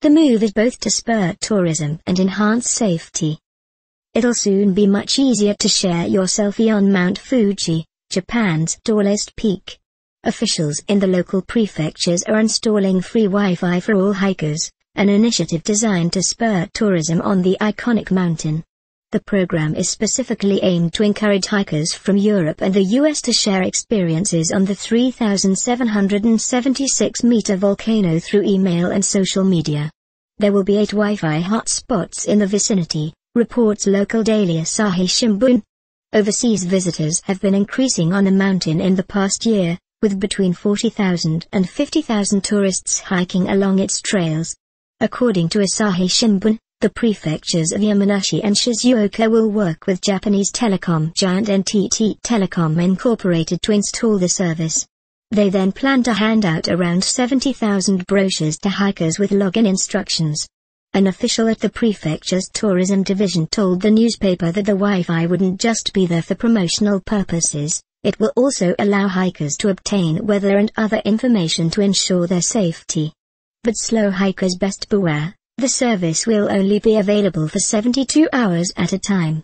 The move is both to spur tourism and enhance safety. It'll soon be much easier to share your selfie on Mount Fuji, Japan's tallest peak. Officials in the local prefectures are installing free Wi-Fi for all hikers, an initiative designed to spur tourism on the iconic mountain. The program is specifically aimed to encourage hikers from Europe and the US to share experiences on the 3,776-meter volcano through email and social media. There will be eight Wi-Fi hotspots in the vicinity, reports local daily Asahi Shimbun. Overseas visitors have been increasing on the mountain in the past year, with between 40,000 and 50,000 tourists hiking along its trails. According to Asahi Shimbun, the prefectures of Yamanashi and Shizuoka will work with Japanese telecom giant NTT Telecom Incorporated to install the service. They then plan to hand out around 70,000 brochures to hikers with login instructions. An official at the prefecture's tourism division told the newspaper that the Wi-Fi wouldn't just be there for promotional purposes, it will also allow hikers to obtain weather and other information to ensure their safety. But slow hikers best beware, the service will only be available for 72 hours at a time.